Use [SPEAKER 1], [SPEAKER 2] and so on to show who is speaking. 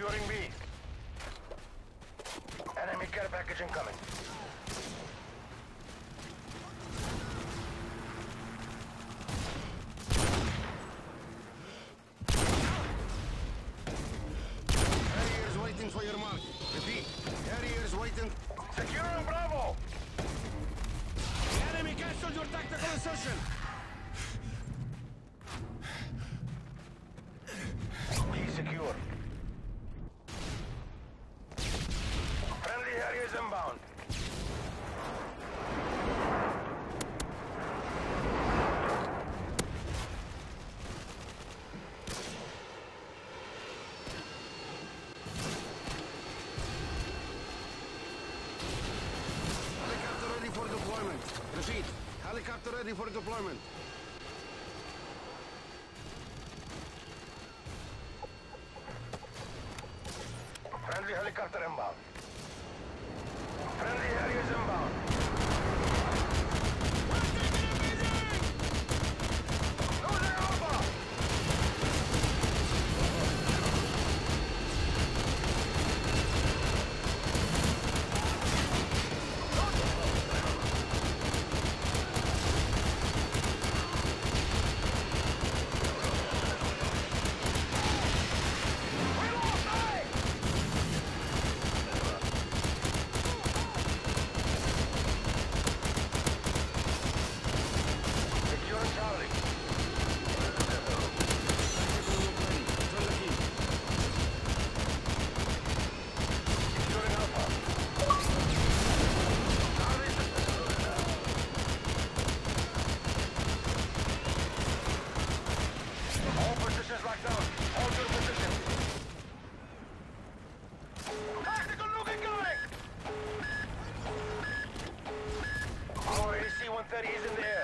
[SPEAKER 1] Securing B. Enemy care package incoming.
[SPEAKER 2] Harriers waiting for your mark. Repeat. Harriers waiting.
[SPEAKER 1] Securing Bravo!
[SPEAKER 2] The enemy cancelled your tactical insertion! Repeat. Helicopter ready for deployment.
[SPEAKER 1] Friendly helicopter inbound. Friendly Harriers inbound. that he's in there.